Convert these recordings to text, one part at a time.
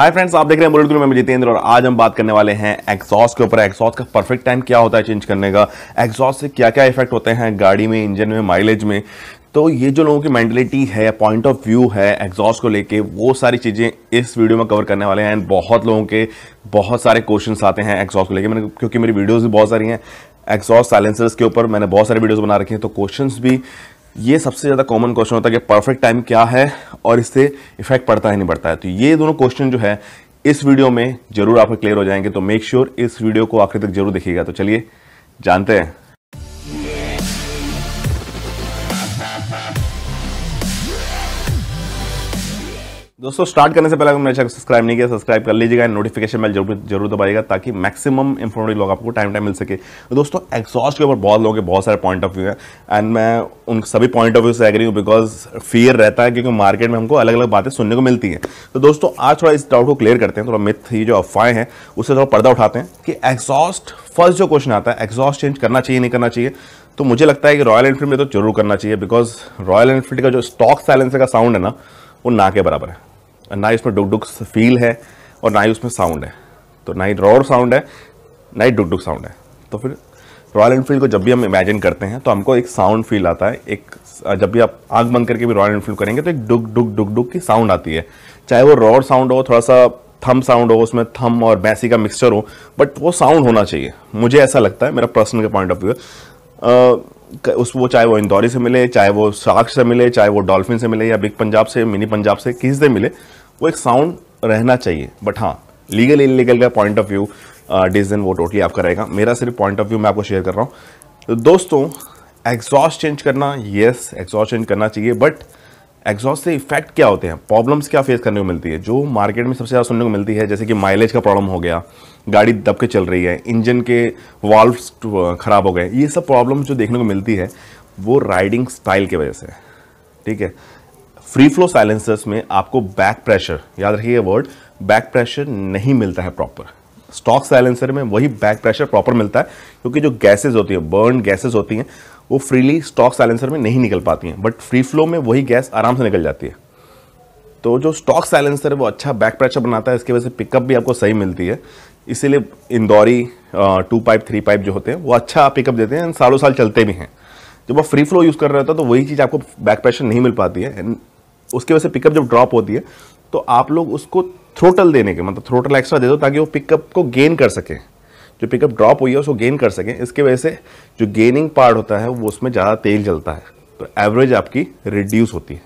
Hi friends आप देख रहे हैं में जितेंद्र और आज हम बात करने वाले हैं एग्जॉस्ट के ऊपर। एग्जॉस्ट का परफेक्ट टाइम क्या होता है चेंज करने का? एग्जॉस्ट से क्या क्या इफ़ेक्ट होते हैं गाड़ी में इंजन में माइलेज में? तो ये जो लोगों की मेंटलिटी है पॉइंट ऑफ़ व्यू है एग्जॉस्ट को लेके, वो सारी चीज़ें इस वीडियो में कवर करने वाले हैं एंड बहुत लोगों के बहुत सारे क्वेश्चन आते हैं एग्जॉस्ट को लेके। मैंने क्योंकि मेरी वीडियोज़ भी बहुत सारी हैं एग्जॉस्ट साइलेंसर्स के ऊपर मैंने बहुत सारे वीडियोज़ बना रखे हैं तो क्वेश्चन भी ये सबसे ज़्यादा कॉमन क्वेश्चन होता है कि परफेक्ट टाइम क्या है और इससे इफ़ेक्ट पड़ता है नहीं पड़ता है। तो ये दोनों क्वेश्चन जो है, इस वीडियो में ज़रूर आपको क्लियर हो जाएँगे। तो मेक श्योर sure इस वीडियो को आखिर तक ज़रूर देखिएगा। तो चलिए, जानते हैं। दोस्तों स्टार्ट करने से पहले अगर मेरे चैनल सब्सक्राइब नहीं किया सब्सक्राइब कर लीजिएगा। नोटिफिकेशन बेल ज़रूर ज़रूर दबाइएगा ताकि मैक्सिमम इंफॉर्मेटिव लोग आपको टाइम टाइम मिल सके। तो दोस्तों एग्जॉस्ट के ऊपर बहुत लोगों के बहुत सारे पॉइंट ऑफ़ व्यू है। एंड मैं उन सभी पॉइंट ऑफ़ व्यू से एग्री हूँ बिकॉज़ फियर रहता है क्योंकि मार्केट में हमको अलग अलग बातें सुनने को मिलती हैं। तो दोस्तों, आज थोड़ा इस डाउट को क्लियर करते हैं। थोड़ा मिथ ये जो अफवाहें हैं, उससे थोड़ा पर्दा उठाते हैं कि एग्जॉस्ट फ़र्स्ट जो क्वेश्चन आता है एग्जॉस्ट चेंज करना चाहिए, नहीं करना चाहिए तो मुझे लगता है कि रॉयल एनफील्ड में तो ज़रूर करना चाहिए बिकॉज़ रॉयल एनफील्ड का जो स्टॉक साइलेंसर का साउंड है ना, वो ना के बराबर है। ना ही उसमें डुक डुक फील है और ना ही उसमें साउंड है। तो ना ही रॉड साउंड है, ना ही डुक डुक साउंड है। तो फिर रॉयल एनफील्ड को जब भी हम इमेजिन करते हैं तो हमको एक साउंड फील आता है। एक, जब भी आप आग बंद करके भी रॉयल एनफील्ड करेंगे तो एक डुक डुक डुक डुक की साउंड आती है। चाहे वो रॉड साउंड हो, थोड़ा सा थम साउंड हो, उसमें थम और बैसी का मिक्सचर हो बट वो साउंड होना चाहिए। मुझे ऐसा लगता है, मेरा पर्सनल पॉइंट ऑफ़ व्यू उस, वो चाहे वो इंदौरी से मिले, चाहे वो साक्ष से मिले, चाहे वो डॉल्फिन से मिले, या बिग पंजाब से मिनी पंजाब से, किसी से मिले वो एक साउंड रहना चाहिए। बट हाँ लीगल इलीगल का पॉइंट ऑफ़ व्यू डिसीज़न वो टोटली आपका रहेगा। मेरा सिर्फ़ पॉइंट ऑफ़ व्यू मैं आपको शेयर कर रहा हूँ। तो दोस्तों एग्जॉस्ट चेंज करना येस एग्जॉस्ट चेंज करना चाहिए। बट एग्जॉस्ट से इफ़ेक्ट क्या होते हैं? प्रॉब्लम्स क्या फेस करने को मिलती है? जो मार्केट में सबसे ज़्यादा सुनने को मिलती है, जैसे कि माइलेज का प्रॉब्लम हो गया, गाड़ी दब के चल रही है इंजन के वाल्व खराब हो गए, ये सब प्रॉब्लम जो देखने को मिलती है, वो राइडिंग स्टाइल की वजह से। ठीक है? फ्री फ्लो साइलेंसर्स में आपको बैक प्रेशर याद रखिए वर्ड बैक प्रेशर नहीं मिलता है प्रॉपर स्टॉक साइलेंसर में वही बैक प्रेशर प्रॉपर मिलता है, क्योंकि जो गैसेज होती है बर्न गैसेज होती हैं, वो फ्रीली स्टॉक साइलेंसर में नहीं निकल पाती हैं बट फ्री फ्लो में वही गैस आराम से निकल जाती है। तो जो स्टॉक साइलेंसर है, वो अच्छा बैक प्रेशर बनाता है, इसकी वजह से पिकअप भी आपको सही मिलती है। इसीलिए इंदौरी टू पाइप थ्री पाइप जो होते हैं, वो अच्छा पिकअप देते हैं, सालों साल चलते भी हैं। जब आप फ्री फ्लो यूज़ कर रहे होते तो वही चीज़ आपको बैक प्रेशर नहीं मिल पाती है उसकी वजह से पिकअप जब ड्रॉप होती है तो आप लोग उसको थ्रोटल देने के मतलब थ्रोटल एक्स्ट्रा दे दो ताकि वो पिकअप को गेन कर सके। जो पिकअप ड्रॉप हुई है, उसको गेन कर सकें। इसके वजह से जो गेनिंग पार्ट होता है, वो उसमें ज़्यादा तेल जलता है। तो एवरेज आपकी रिड्यूस होती है।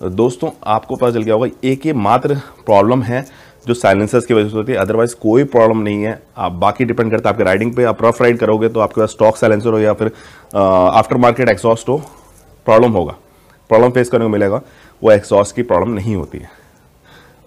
तो दोस्तों, आपको पता चल गया होगा, एक ये मात्र प्रॉब्लम है जो साइलेंसर्स की वजह से होती है। अदरवाइज़ कोई प्रॉब्लम नहीं है। आप, बाकी डिपेंड करता है आपके राइडिंग पे। आप रफ राइड करोगे तो आपके पास स्टॉक साइलेंसर हो या फिर आफ्टर मार्केट एग्जॉस्ट हो प्रॉब्लम होगा। प्रॉब्लम फेस करने को मिलेगा, वो एग्जॉस्ट की प्रॉब्लम नहीं होती है।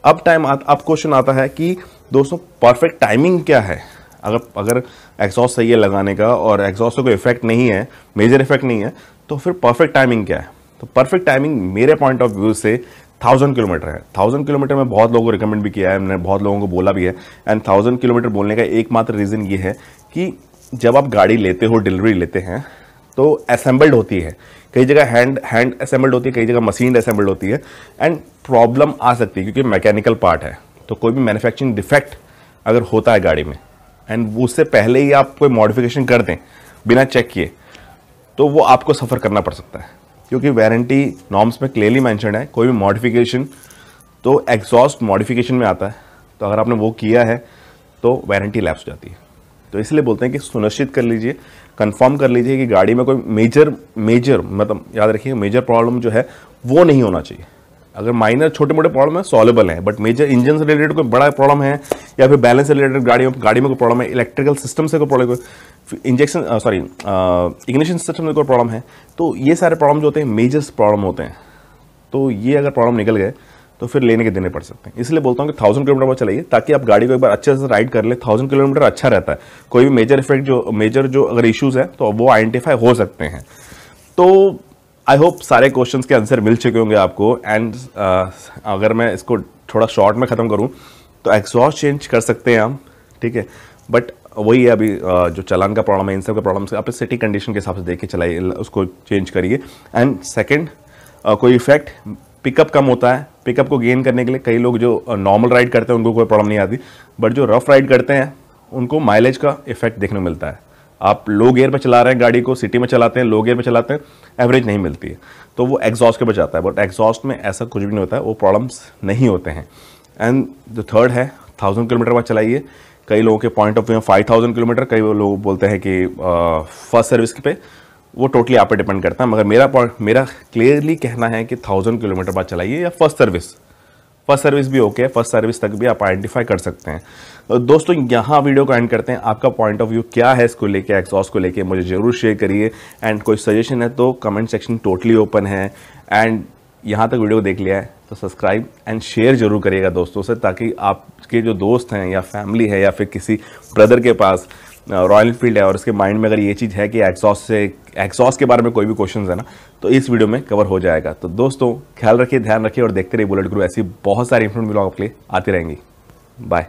अब टाइम अब क्वेश्चन आता है कि दोस्तों परफेक्ट टाइमिंग क्या है? अगर अगर एग्जॉस्ट सही है लगाने का और एग्जॉस्ट का कोई इफ़ेक्ट नहीं है मेजर इफ़ेक्ट नहीं है तो फिर परफेक्ट टाइमिंग क्या है? तो परफेक्ट टाइमिंग मेरे पॉइंट ऑफ़ व्यू से थाउज़ेंड किलोमीटर है। थाउज़ेंड किलोमीटर में बहुत लोगों को रिकमेंड भी किया है मैंने बहुत लोगों को बोला भी है। एंड थाउज़ेंड किलोमीटर बोलने का एकमात्र रीज़न ये है कि जब आप गाड़ी लेते हो डिलीवरी लेते हैं तो असेंबल्ड होती है। कई जगह हैंड हैंड असेंबल्ड होती है, कई जगह मशीन असेंबल्ड होती है। एंड प्रॉब्लम आ सकती है क्योंकि मैकेनिकल पार्ट है। तो कोई भी मैन्युफैक्चरिंग डिफेक्ट अगर होता है गाड़ी में एंड उससे पहले ही आप कोई मॉडिफिकेशन कर दें, बिना चेक किए तो वो आपको सफ़र करना पड़ सकता है। क्योंकि वारंटी नॉर्म्स में क्लियरली मैंशन है, कोई भी मॉडिफिकेशन तो एग्जॉस्ट मॉडिफिकेशन में आता है। तो अगर आपने वो किया है तो वारंटी लैप्स हो जाती है। तो इसलिए बोलते हैं कि सुनिश्चित कर लीजिए कंफर्म कर लीजिए कि गाड़ी में कोई मेजर मेजर मतलब याद रखिए मेजर प्रॉब्लम जो है, वो नहीं होना चाहिए। अगर माइनर छोटे मोटे प्रॉब्लम है सॉलेबल है बट मेजर इंजन से रिलेटेड कोई बड़ा प्रॉब्लम है, या फिर बैलेंस से रिलेटेड गाड़ी में गाड़ी में कोई प्रॉब्लम है इलेक्ट्रिकल सिस्टम से कोई problem injection sorry ignition system में कोई प्रॉब्लम है तो ये सारे प्रॉब्लम जो होते हैं मेजर्स प्रॉब्लम होते हैं। तो ये अगर प्रॉब्लम निकल गए तो फिर लेने के देने पड़ सकते। हैं इसलिए बोलता हूँ कि थाउज़ेंड किलोमीटर पर चलाइए ताकि आप गाड़ी को एक बार अच्छे से राइड कर ले। थाउज़ेंड किलोमीटर अच्छा रहता है। कोई भी मेजर इफ़ेक्ट जो मेजर जो अगर इश्यूज़ है तो वो आइडेंटिफाई हो सकते हैं। तो आई होप सारे क्वेश्चंस के आंसर मिल चुके होंगे आपको। एंड uh, अगर मैं इसको थोड़ा शॉर्ट में ख़त्म करूँ तो एग्जॉस्ट चेंज कर सकते हैं हम ठीक है? बट वही है अभी uh, जो चलान का प्रॉब्लम है इन सब का प्रॉब्लम आप सिटी कंडीशन के हिसाब से देख के चलाइए उसको चेंज करिए। एंड सेकेंड uh, कोई इफ़ेक्ट पिकअप कम होता है, पिकअप को गेन करने के लिए कई लोग जो नॉर्मल राइड करते हैं, उनको कोई प्रॉब्लम नहीं आती। बट जो रफ राइड करते हैं, उनको माइलेज का इफ़ेक्ट देखने को मिलता है। आप लो गेयर पर चला रहे हैं गाड़ी को सिटी में चलाते हैं लो गेयर पर चलाते हैं एवरेज नहीं मिलती है। तो वो एग्जॉस्ट के जाता है। बट एग्जॉस्ट में ऐसा कुछ भी नहीं होता है, वो प्रॉब्लम्स नहीं होते हैं। एंड जो थर्ड है थाउज़ेंड किलोमीटर बाद चलाइए। कई लोगों के point of view five thousand kilometre कई लोग बोलते हैं कि फ़र्स्ट सर्विस पे वो टोटली आप पे डिपेंड करता है, मगर मेरा मेरा क्लियरली कहना है कि थाउज़ेंड किलोमीटर बाद चलाइए या फ़र्स्ट सर्विस फ़र्स्ट सर्विस भी ओके है फ़र्स्ट सर्विस तक भी आप आइडेंटिफाई कर सकते हैं। तो दोस्तों, यहाँ वीडियो को एंड करते हैं। आपका पॉइंट ऑफ़ व्यू क्या है इसको लेके एक्सॉस को लेके, मुझे ज़रूर शेयर करिए। एंड कोई सजेशन है तो कमेंट सेक्शन टोटली ओपन है। एंड यहाँ तक वीडियो देख लिया है तो सब्सक्राइब एंड शेयर ज़रूर करिएगा दोस्तों से, ताकि आपके जो दोस्त हैं या फैमिली है या फिर किसी ब्रदर के पास रॉयल इनफील्ड है और उसके माइंड में अगर ये चीज़ है कि एक्सॉस से एक्सॉस के बारे में कोई भी क्वेश्चन है ना तो इस वीडियो में कवर हो जाएगा। तो दोस्तों, ख्याल रखिए, ध्यान रखिए और देखते रहिए बुलेट गुरु ऐसी बहुत सारी इंफॉर्मेशन आपके लिए आती रहेंगी। बाय